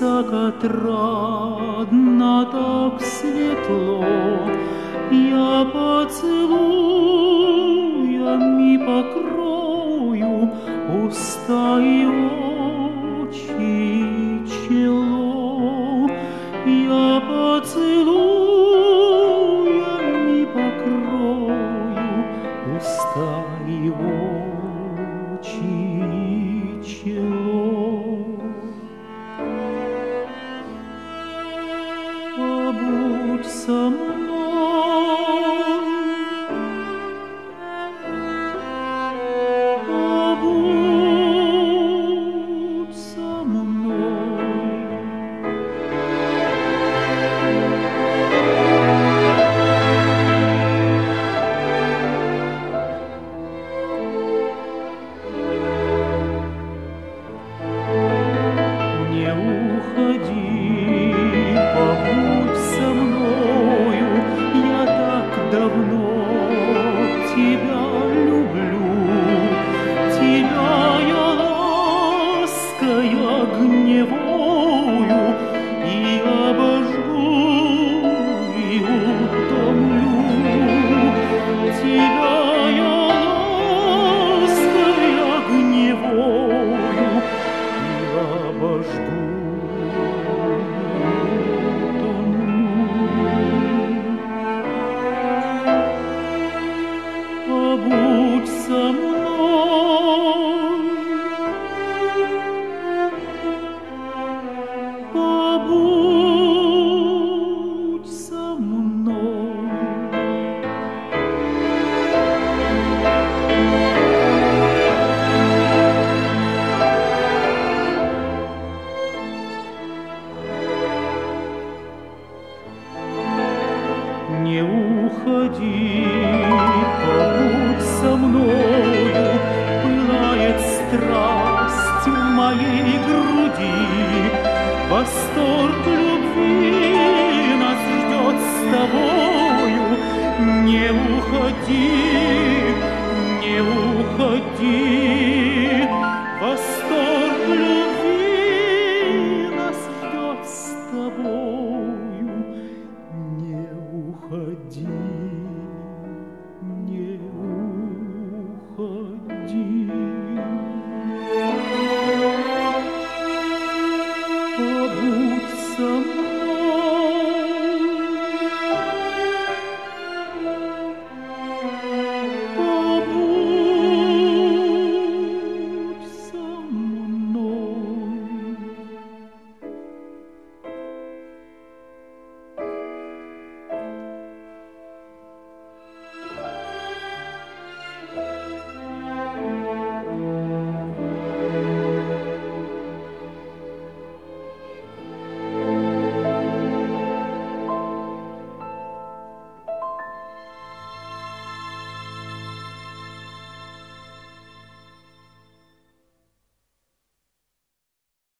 так отрадно, так светло, Я поцелуями покрою Уста и очи чело. Я поцелуями покрою Уста и очи побудь обожгу, Уходи, побудь со мною, Пылает страсть в моей груди, Восторг любви нас ждет с тобою. Не уходи, не уходи, Восторг some